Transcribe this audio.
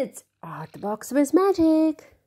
It's Art Box with Magic.